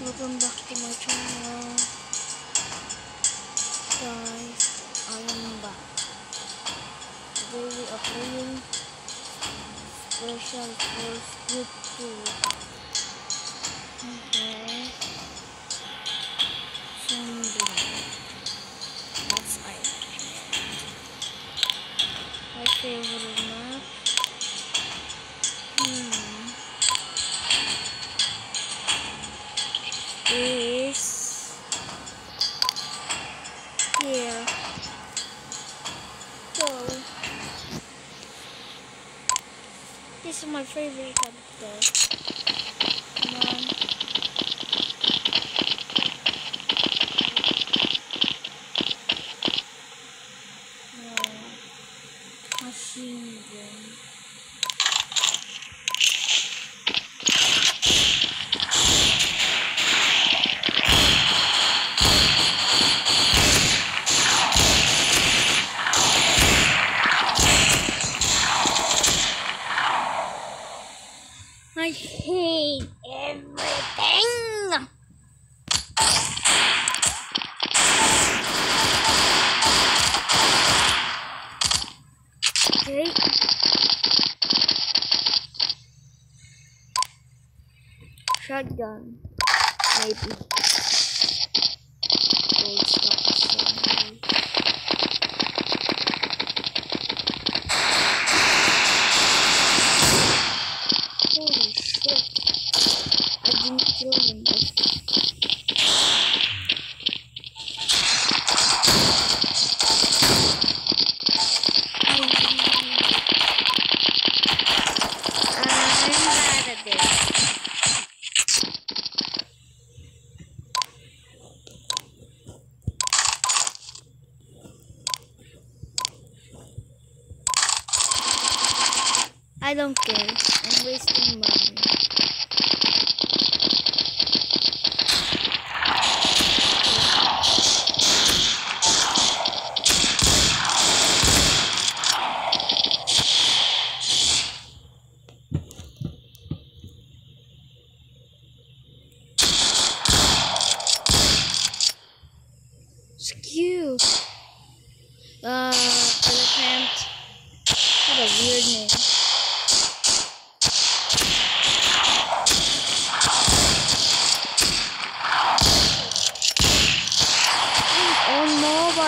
Welcome back to my channel. Guys, I am back. Today we are playing Special Force Group favorite today. Okay. Shotgun. Maybe.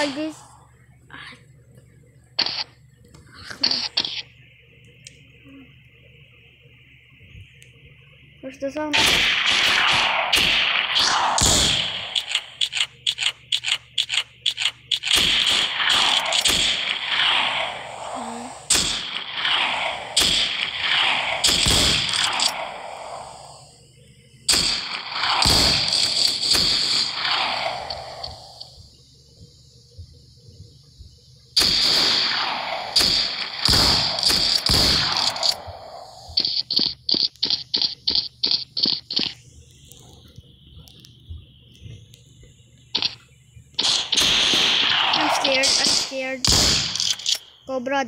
Альгис. Потому что сам...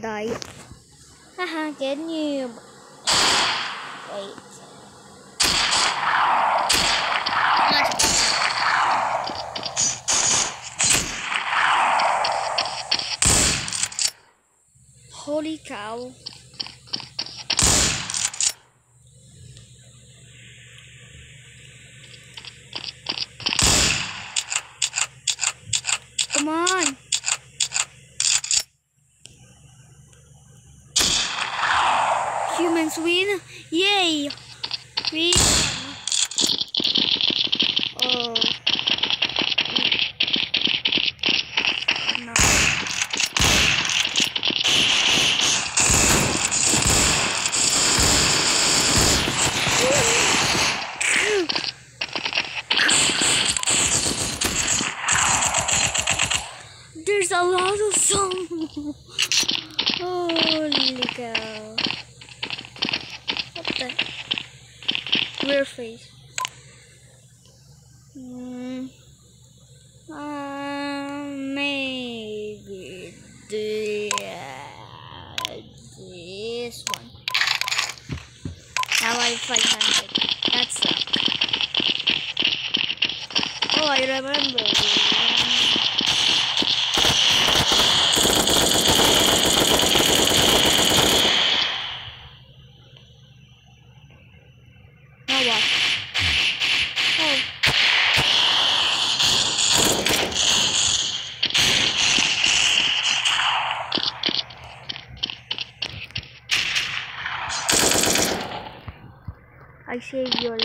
die. Haha, get noob. Wait. Holy cow. Yay! We We're face.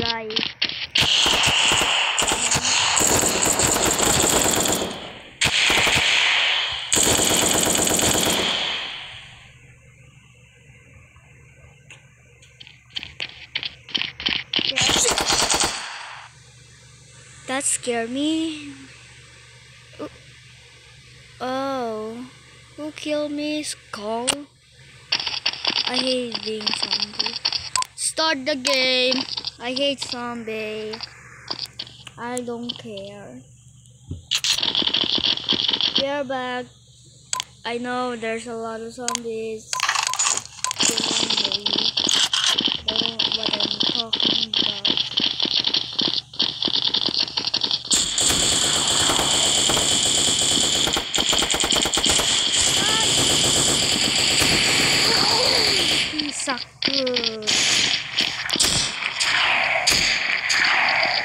Life. That scared me. Oh, who killed me? Skull. I hate being zombie. Start the game. I hate zombie. I don't care. We're back. I know there's a lot of zombies. killing me. They don't know what I'm talking about. You suck.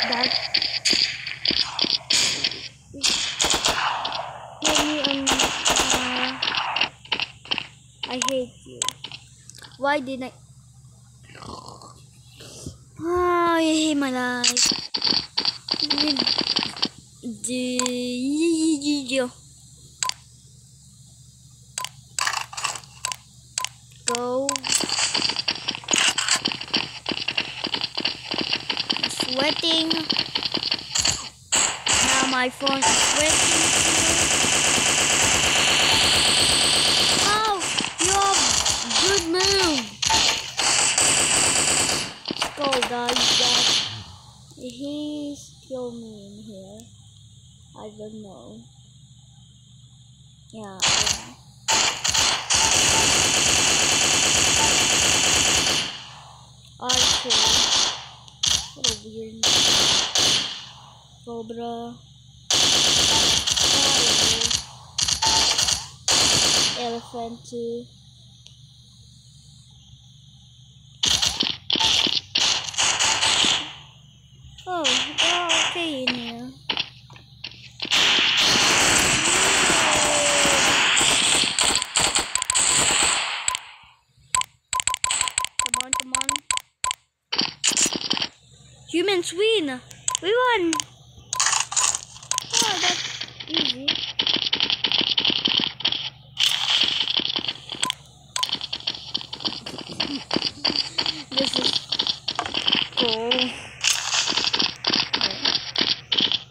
That Give me an, uh, I hate you. Why did I? Oh, I hate my life. Go. I'm sweating. Now my phone is sweating. I don't know. Yeah. yeah. Archer. What a weird. Cobra. Elephant too. Humans win! We won! Oh, that's easy. this is cool.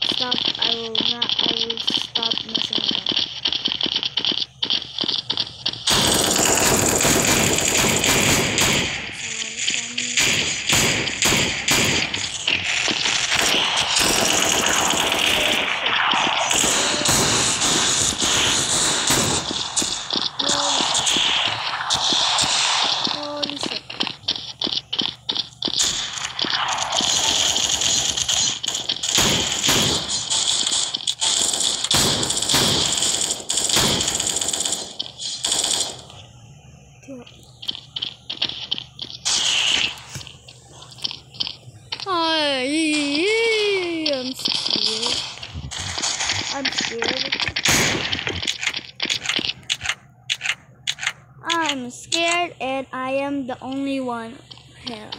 Stop. I will not. I will stop messing with that. Holy shit. Hi, I'm scared. I'm scared. I'm scared and I am the only one here.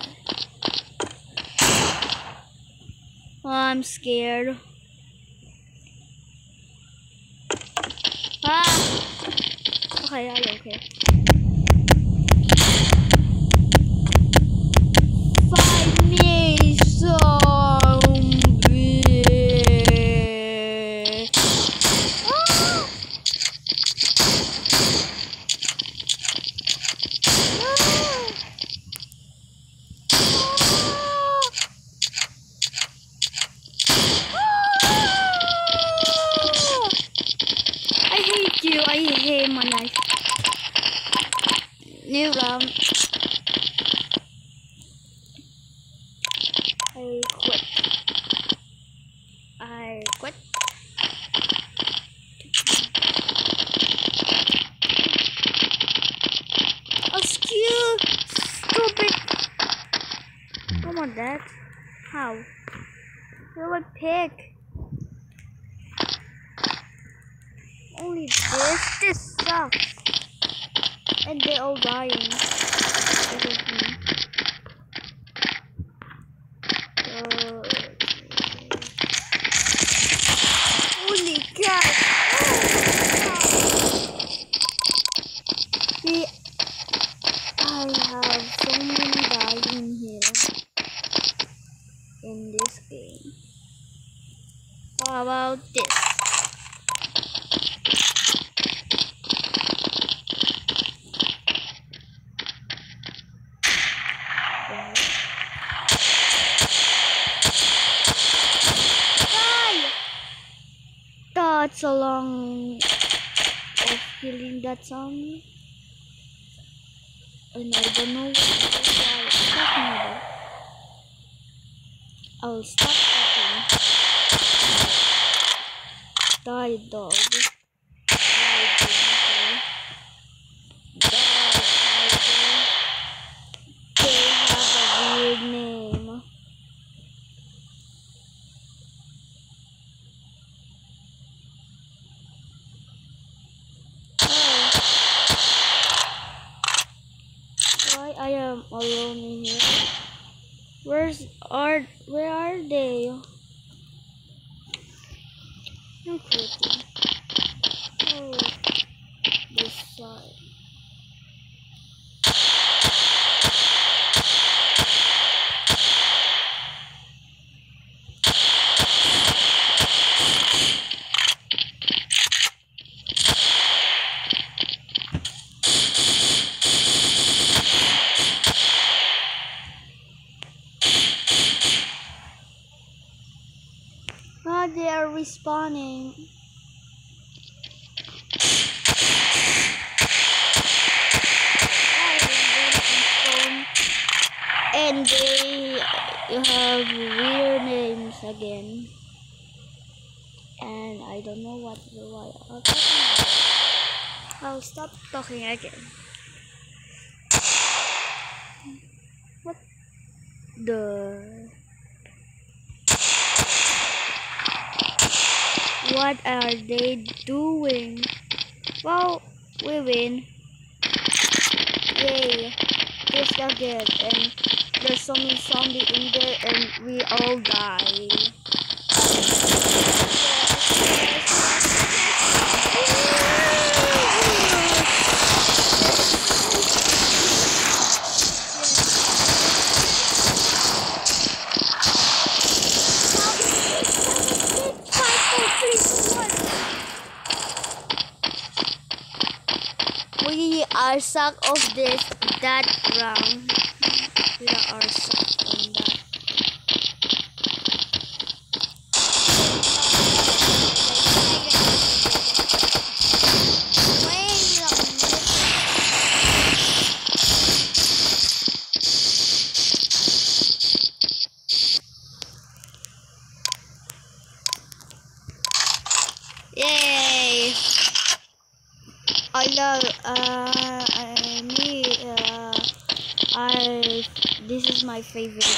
I'm scared. Ah! Okay, okay. Find me, zombie! Ah! Ah! Ah! I hate you. I hate my life. New round. I quit. I What? Oh, skew! Stupid! I want that. How? You're a pig. Only this? Sucks. And they're all dying. Because of me. Uh, holy cow! See, I have so many dying here in this game. How about this? Die! That's a long of killing that. Um, and I don't know what I'm talking about. I'll stop talking. Die, dog. Die, dog. Die, tiger. They have a weird name. Oh. Why I am alone in here? Where's are where are they? Creepy. Oh, this side. Ah, they are respawning. And they have weird names again. And I don't know what the why. I'll stop talking again. What the What are they doing? Well, we win. Yay. This again and there's so many zombies in there and we all die. Suck of this that round. Favorite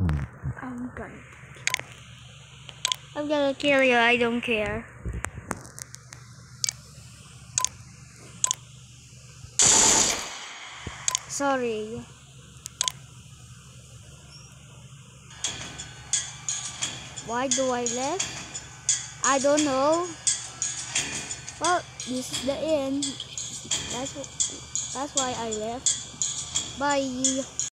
I'm gonna. I'm gonna kill you. I don't care. Sorry. Why do I left? I don't know. Well, this is the end. That's that's why I left. Bye.